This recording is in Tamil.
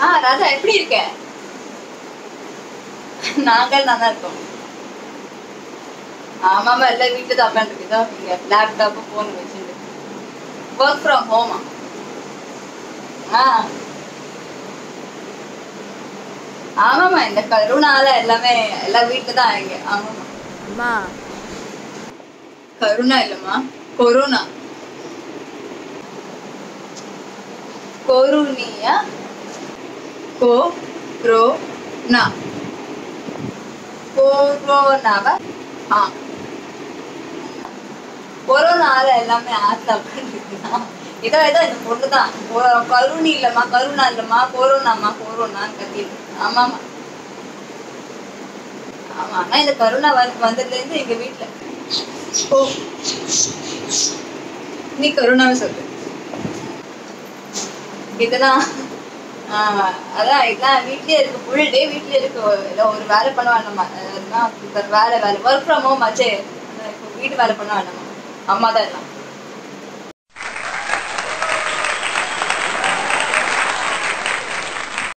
ஆ ராஜா எப்படி இருக்க? நாங்கள் நல்லா இருக்கோம். ஆமாமா எல்லாம் வீட்டுல தான் உட்காந்துருக்கு இதோ இங்க லேப்டாப் போன் வச்சுட்டு. ஒர்க் ஃப்ரம் ஹோமா ஆ? ஆமாமா இந்த கருணால எல்லாமே எல்லாம் வீட்டுல தான் இங்க. ஆமாமா அம்மா. கருணா இல்லம்மா கொரோனா. கொருனியா கோ ப்ரோ நா. கொரோனாவ ஆ கொரோனால எல்லாமே ஆத்துல உட்காந்துருக்குதான் ஏதோ ஏதோ இந்த பொண்ணு தான். கருணி இல்லம்மா கருணா இல்லம்மா கொரோனாமா கொரோனான்னு கத்திருக்கு ஆமாமா ஆமா ஆனா இந்த கருணா வந்து வந்ததுல இருந்து எங்க வீட்டுல ஓ. நீ கருணாவை சொல்லு. இதெல்லாம் அதான் இதான் வீட்லயே இருக்கு ஃபுல் டே வீட்லயே இருக்கு. ஏதோ ஒரு வேலை பண்ண வேண்டாமா வேலை வேலை ஒர்க் ஃப்ரம் ஹோம் ஆச்சே. வீட்டு வேலை பண்ண அம்மா தான் எல்லாம்.